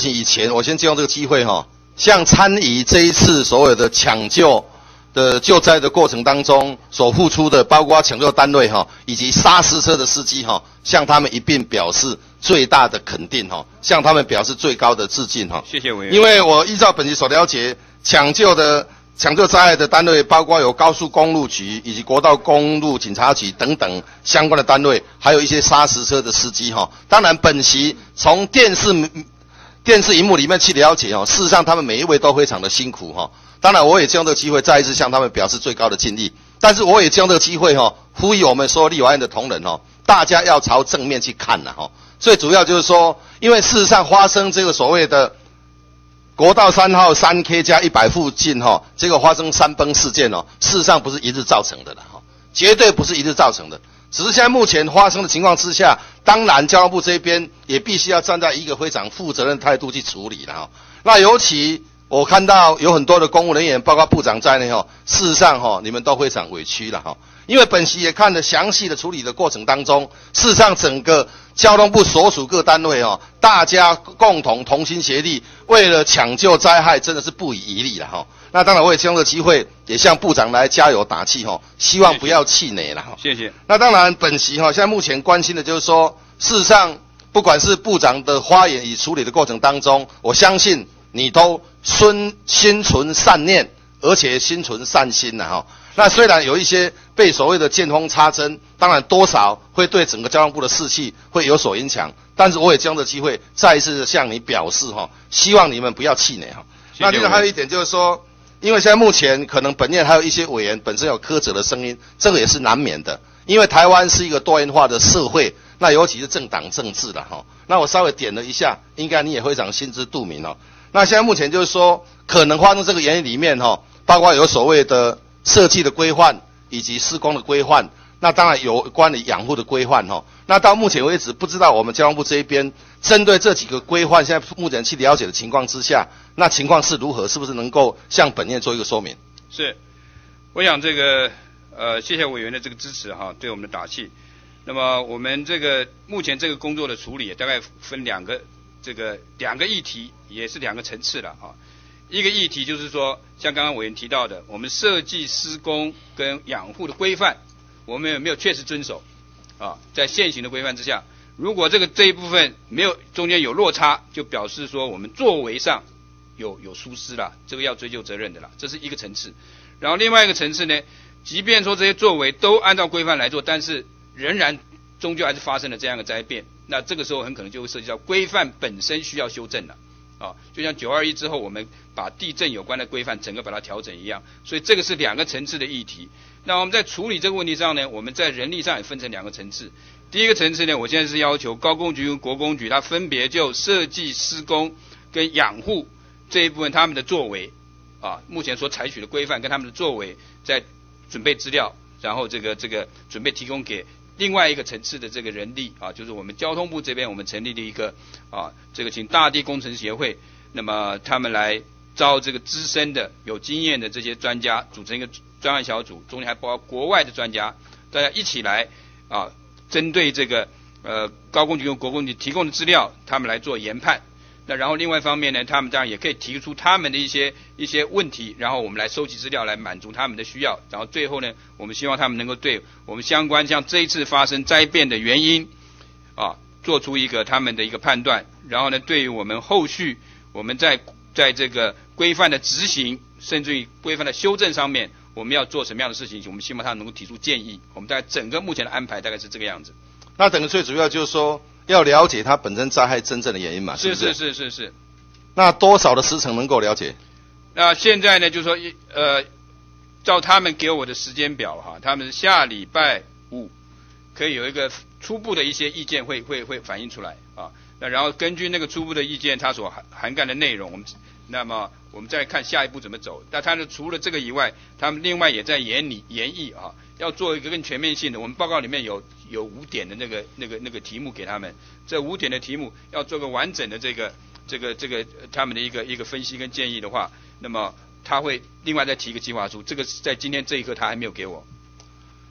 事情以前，我先借用这个机会哈，向参与这一次所有的抢救的救灾的过程当中所付出的，包括抢救单位哈，以及砂石车的司机哈，向他们一并表示最大的肯定哈，向他们表示最高的致敬哈。谢谢委员。因为我依照本席所了解，抢救的抢救灾害的单位，包括有高速公路局以及国道公路警察局等等相关的单位，还有一些砂石车的司机哈。当然，本席从电视。电视荧幕里面去了解哦，事实上他们每一位都非常的辛苦哈。当然，我也借用这个机会再一次向他们表示最高的敬意。但是，我也借用这个机会哈，呼吁我们所有立法院的同仁哦，大家要朝正面去看呐哈。最主要就是说，因为事实上发生这个所谓的国道三号三 K 加一百附近哈，这个发生山崩事件哦，事实上不是一日造成的了哈，绝对不是一日造成的。只是现在目前发生的情况之下，当然交通部这边也必须要站在一个非常负责任的态度去处理了哈。那尤其我看到有很多的公务人员，包括部长在内哈，事实上哈，你们都非常委屈了哈。因为本席也看了详细的处理的过程当中，事实上整个交通部所属各单位哦，大家共同同心协力，为了抢救灾害，真的是不遗余力了哈。那当然，我也借用这个机会，也向部长来加油打气哈，希望不要气馁了哈。谢谢。那当然，本席哈，现在目前关心的就是说，事实上，不管是部长的发言与处理的过程当中，我相信你都心心存善念，而且心存善心的哈。那虽然有一些被所谓的见风插针，当然多少会对整个交通部的士气会有所影响，但是我也将这机会再一次向你表示哈，希望你们不要气馁哈。那另外还有一点就是说。因为现在目前可能本院还有一些委员本身有苛责的声音，这个也是难免的。因为台湾是一个多元化的社会，那尤其是政党政治的哈。那我稍微点了一下，应该你也非常心知肚明哦。那现在目前就是说，可能发生这个原因里面哈，包括有所谓的设计的规范以及施工的规范。那当然有关于养护的规范哈。那到目前为止，不知道我们交通部这一边针对这几个规范，现在目前去了解的情况之下，那情况是如何？是不是能够向本院做一个说明？是，我想这个呃，谢谢委员的这个支持哈，对我们的打气。那么我们这个目前这个工作的处理，大概分两个这个两个议题，也是两个层次了啊。一个议题就是说，像刚刚委员提到的，我们设计施工跟养护的规范。我们有没有确实遵守？啊，在现行的规范之下，如果这个这一部分没有中间有落差，就表示说我们作为上有有疏失了，这个要追究责任的了，这是一个层次。然后另外一个层次呢，即便说这些作为都按照规范来做，但是仍然终究还是发生了这样的灾变，那这个时候很可能就会涉及到规范本身需要修正了。啊，就像九二一之后，我们把地震有关的规范整个把它调整一样，所以这个是两个层次的议题。那我们在处理这个问题上呢，我们在人力上也分成两个层次。第一个层次呢，我现在是要求高工局跟国工局，它分别就设计、施工跟养护这一部分他们的作为，啊，目前所采取的规范跟他们的作为，在准备资料，然后这个这个准备提供给。另外一个层次的这个人力啊，就是我们交通部这边，我们成立的一个啊，这个请大地工程协会，那么他们来招这个资深的、有经验的这些专家，组成一个专案小组，中间还包括国外的专家，大家一起来啊，针对这个呃高工局跟国工局提供的资料，他们来做研判。那然后另外一方面呢，他们当然也可以提出他们的一些一些问题，然后我们来收集资料来满足他们的需要，然后最后呢，我们希望他们能够对我们相关像这一次发生灾变的原因啊，做出一个他们的一个判断，然后呢，对于我们后续我们在在这个规范的执行，甚至于规范的修正上面，我们要做什么样的事情，我们希望他能够提出建议。我们在整个目前的安排大概是这个样子。那整个最主要就是说。要了解它本身灾害真正的原因嘛？是是是是是。那多少的时程能够了解？那现在呢，就是说一呃，照他们给我的时间表哈，他们下礼拜五可以有一个初步的一些意见会会会反映出来啊。那然后根据那个初步的意见，它所涵涵盖的内容，我们那么我们再看下一步怎么走。那他呢，除了这个以外，他们另外也在研拟研议啊，要做一个更全面性的。我们报告里面有。有五点的那个、那个、那个题目给他们，这五点的题目要做个完整的这个、这个、这个他们的一个一个分析跟建议的话，那么他会另外再提一个计划书，这个在今天这一刻他还没有给我。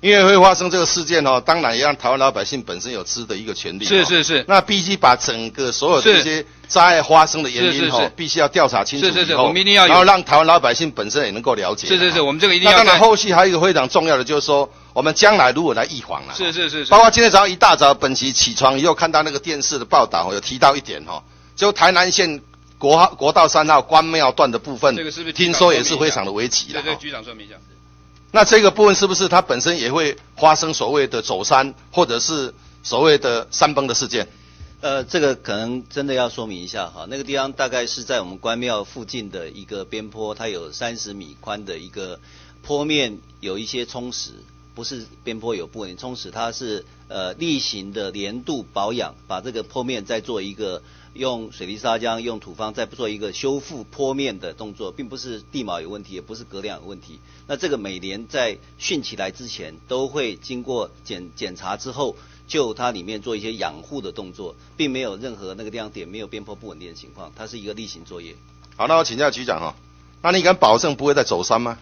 因为会发生这个事件哦，当然也让台湾老百姓本身有知的一个权利。是是是。那必须把整个所有这些灾害发生的原因哦，必须要调查清楚。是是是，我们一定要。然后让台湾老百姓本身也能够了解。是是是，我们这个一定要。那当然，后续还有一个非常重要的，就是说我们将来如果来预防了。是是是。包括今天早上一大早，本席起床以后看到那个电视的报道，有提到一点哈，就台南县国国道三号关庙段的部分，这个是不是听说也是非常的危急的？对对，局长说明一下。那这个部分是不是它本身也会发生所谓的走山，或者是所谓的山崩的事件？呃，这个可能真的要说明一下哈，那个地方大概是在我们关庙附近的一个边坡，它有三十米宽的一个坡面，有一些冲蚀，不是边坡有不稳定冲蚀，它是呃例行的年度保养，把这个坡面再做一个。用水泥砂浆、用土方再做一个修复坡面的动作，并不是地毛有问题，也不是隔量有问题。那这个每年在汛期来之前，都会经过检检查之后，就它里面做一些养护的动作，并没有任何那个地方点没有边坡不稳定的情况，它是一个例行作业。好，那我请教局长哈，那你敢保证不会再走山吗？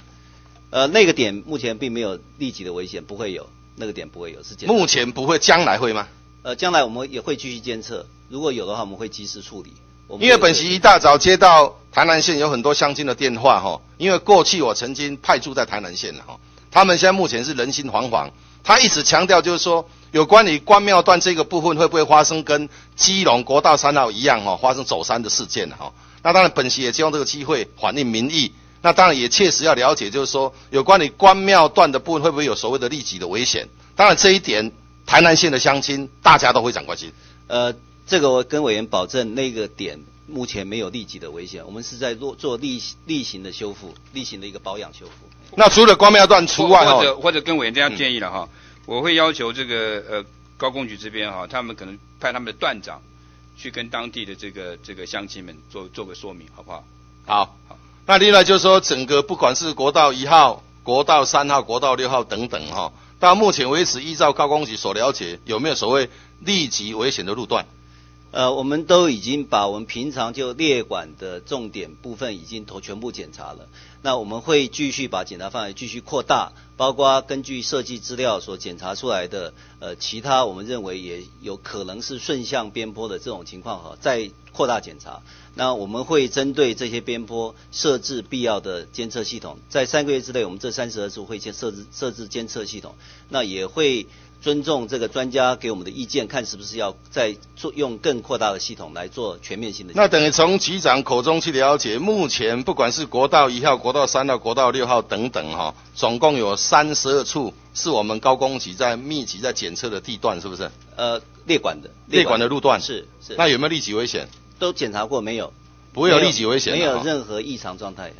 呃，那个点目前并没有立即的危险，不会有那个点不会有，是目前不会，将来会吗？呃，将来我们也会继续监测。如果有的话，我们会及时处理。因为本席一大早接到台南县有很多乡亲的电话哈，因为过去我曾经派驻在台南县哈，他们现在目前是人心惶惶。他一直强调就是说，有关于关庙段这个部分会不会发生跟基隆国道三号一样哈，发生走山的事件哈？那当然，本席也希望这个机会反映民意。那当然也切实要了解，就是说有关于关庙段的部分会不会有所谓的利己的危险？当然这一点，台南县的乡亲大家都非常关心。呃。这个我跟委员保证，那个点目前没有立即的危险，我们是在做做例例行的修复，例行的一个保养修复。那除了光庙段除外或者或者跟委员这样建议了哈，我会要求这个呃高工局这边哈，他们可能派他们的段长去跟当地的这个这个乡亲们做做个说明，好不好？好，好。那另外就是说，整个不管是国道一号、国道三号、国道六号等等哈，到目前为止，依照高工局所了解，有没有所谓立即危险的路段？呃，我们都已经把我们平常就列管的重点部分已经都全部检查了。那我们会继续把检查范围继续扩大，包括根据设计资料所检查出来的呃其他我们认为也有可能是顺向边坡的这种情况哈，再扩大检查。那我们会针对这些边坡设置必要的监测系统，在三个月之内，我们这三十二处会先设置设置监测系统，那也会。尊重这个专家给我们的意见，看是不是要再做用更扩大的系统来做全面性的。那等于从局长口中去了解，目前不管是国道一号、国道三号、国道六号等等哈，总共有三十二处是我们高工局在密集在检测的地段，是不是？呃，列管的列管的路段是是。那有没有立即危险？都检查过没有？不会有立即危险，没有任何异常状态。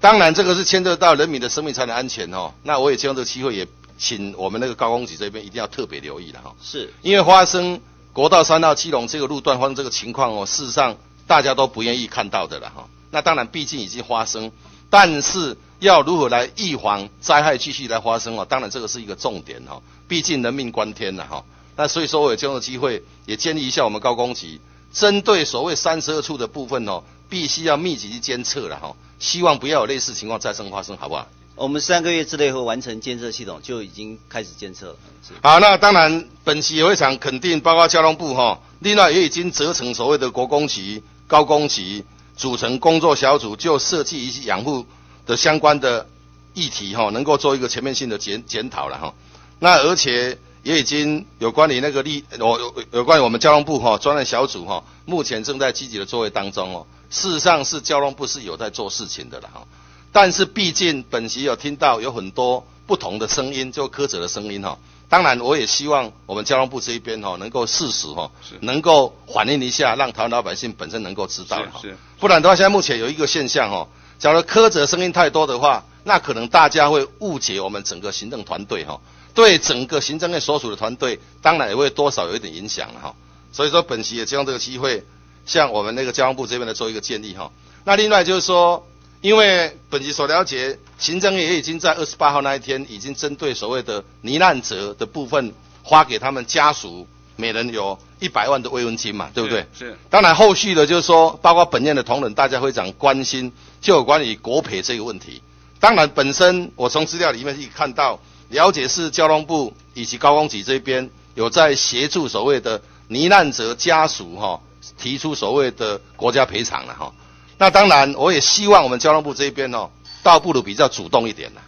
当然，这个是牵涉到人民的生命财产安全哦。那我也希望这个机会也。请我们那个高工局这边一定要特别留意了哈，是因为发生国道三到七龙这个路段发生这个情况哦，事实上大家都不愿意看到的了哈。那当然，毕竟已经发生，但是要如何来预防灾害继续来发生哦？当然这个是一个重点哈，毕竟人命关天了哈。那所以说我有这样的机会，也建议一下我们高工局，针对所谓三十二处的部分哦，必须要密集去监测了哈，希望不要有类似情况再生发生，好不好？我们三个月之内会完成监测系统，就已经开始监测了。好，那当然，本期也会场肯定包括交通部哈，另外也已经责成所谓的国工局、高工局组成工作小组，就设计以及养护的相关的议题哈，能够做一个全面性的检检讨了哈。那而且也已经有关于那个立，有有有关于我们交通部哈专案小组哈，目前正在积极的作业当中哦。事实上是交通部是有在做事情的了哈。但是毕竟本席有听到有很多不同的声音，就苛责的声音哈。当然，我也希望我们交通部这一边哈，能够适时哈，能够反映一下，让台湾老百姓本身能够知道哈。不然的话，现在目前有一个现象哈，假如苛责声音太多的话，那可能大家会误解我们整个行政团队哈，对整个行政院所属的团队，当然也会多少有一点影响哈。所以说，本席也希望这个机会，向我们那个交通部这边来做一个建议哈。那另外就是说。因为本局所了解，行政院也已经在二十八号那一天，已经针对所谓的罹难者的部分，发给他们家属每人有一百万的慰问金嘛，对不对？是。当然，后续的就是说，包括本院的同仁，大家非常关心，就有关于国赔这个问题。当然，本身我从资料里面可以看到，了解是交通部以及高工局这边有在协助所谓的罹难者家属哈，提出所谓的国家赔偿了哈。那当然，我也希望我们交通部这边哦，倒不如比较主动一点了。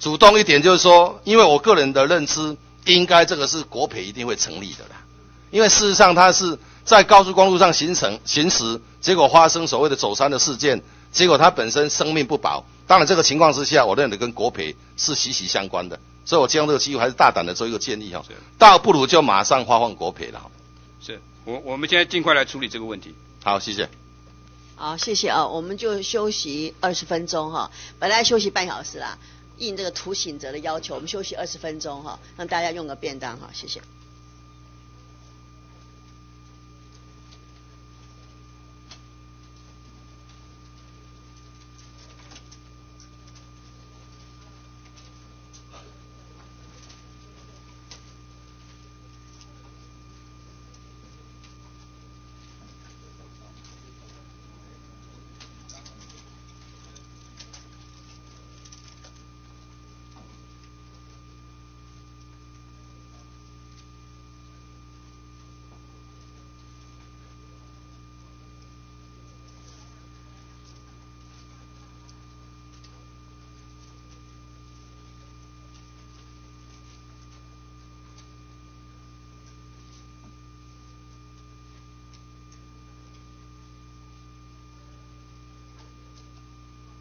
主动一点就是说，因为我个人的认知，应该这个是国赔一定会成立的啦。因为事实上，它是在高速公路上行程行驶，结果发生所谓的走山的事件，结果它本身生命不保。当然，这个情况之下，我认为跟国赔是息息相关的。所以我借用这个机会，还是大胆的做一个建议哈，倒不如就马上发放国赔了。是我我们现在尽快来处理这个问题。好，谢谢。好，谢谢啊，我们就休息二十分钟哈，本来休息半小时啦，应这个图醒者的要求，我们休息二十分钟哈，让大家用个便当哈，谢谢。